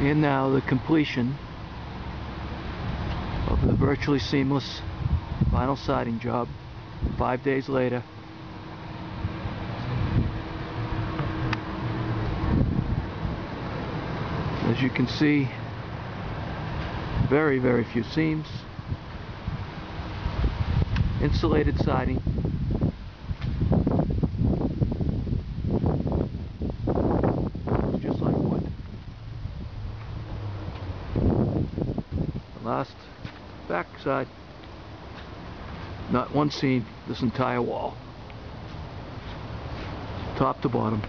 And now the completion of the virtually seamless vinyl siding job five days later. As you can see, very, very few seams. Insulated siding. Last back side. Not one seam, this entire wall. Top to bottom.